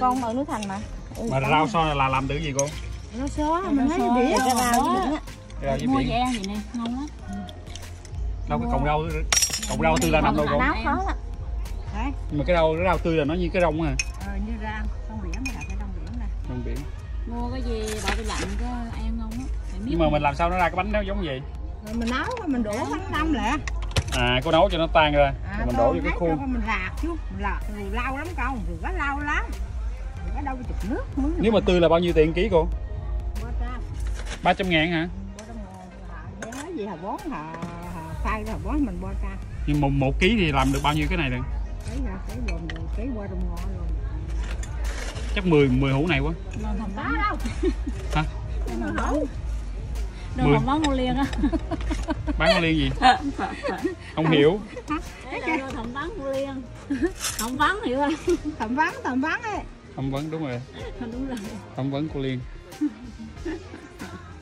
con ở núi Thành mà. Ừ, mà có rau nè. so là làm từ gì cô nó xó Rau mình thấy xôi, đĩa cái rau với biển á. rau mua về ăn gì nè ngon lắm. Đâu cái cọng rau cọng rau tươi là năm đâu cô Nấu khó lắm. đấy. Nhưng mà cái rau cái rau tươi là nó như cái rong à ờ, như ra rong biển là cái rong biển này. Rong biển. Mua cái gì bỏ tủ lạnh cái ăn ngon biết nhưng mà mình làm sao nó ra cái bánh nó giống vậy? Rồi mình nấu mình đổ bánh đâm lẹ. À cô nấu cho nó tan ra à, rồi mình đổ vô cái khuôn. rồi mình lạc chứ. Mình lạc rồi lâu lắm con rồi có lâu lắm có đâu nước nếu mà tươi là bao nhiêu tiền ký cô? Bó ra 300 ngàn hả? Bó ra ngồi giá gì hà bón hà phai hà bón mình bó ra nhưng một một ký thì làm được bao nhiêu cái này được? Cái ra cái gồm cái qua đồng ngõ rồi chắc 10 10 hũ này quá. Đó bắn đâu. Hả? đồ Mười. thầm bắn mua liền á. Bán nó liên gì? Không hiểu. Đấy là đồ thầm bắn mua liền. Không bắn hiểu không? Thẩm vắng thẩm vắng ấy không vấn đúng rồi. Đúng rồi. Không vấn cô liên.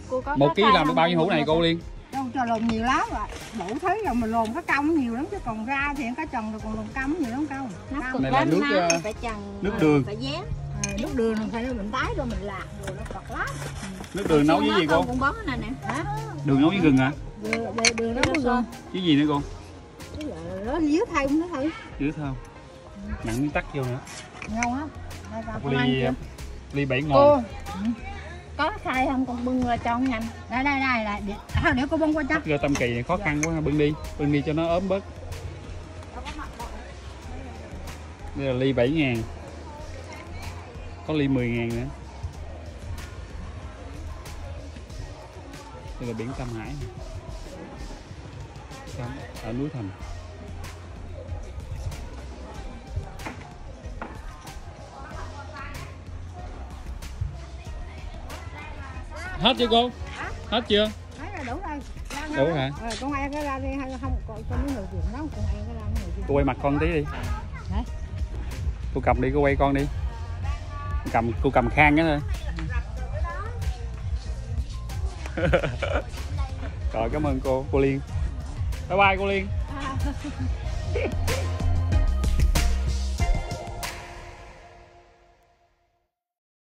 Cô có một có ký làm được không? bao nhiêu hũ này cô liên? Đâu cho lồn nhiều lắm rồi. Đủ thấy rồi mình lồn cái cong nhiều lắm chứ còn ra thì cái trần rồi còn lồn cong nhiều lắm Cong. cực Này là nước, ờ, phải chần nước đường. phải dán. À, nước đường phải mình tái rồi mình lạc rồi nó cọt lắm. Nước đường nấu với gì cô? cũng bó cái này nè. Hả? Đường nấu với gừng hả? Đường, đường, đường nấu gừng. với gì nữa cô? Cái là nó dưới thêm nó thôi dưới thơm nặng tắc vô nữa. Ngon lắm Ra ly ly bảy ngon có khai không? Con bưng ra cho nhanh. Đây đây đây là để, à, để cô bông qua cho. Rau tâm kỳ khó khăn quá bưng đi. Bưng đi cho nó ốm bớt. Đây là ly 7 ngàn. Có ly 10 ngàn nữa. Đây là biển Tâm Hải ở núi Thành hết chưa cô? Hết chưa? Đủ rồi. Đủ hả? Ờ, con ăn cái ra đi hay không? Con con người chuyện đó con ăn cái ra người chuyện cô quay mặt con tí đi. Đấy. cô cầm đi cô quay con đi. Cầm cô cầm khang cái thôi rồi cảm ơn cô. Cô liên. Bye bye cô liên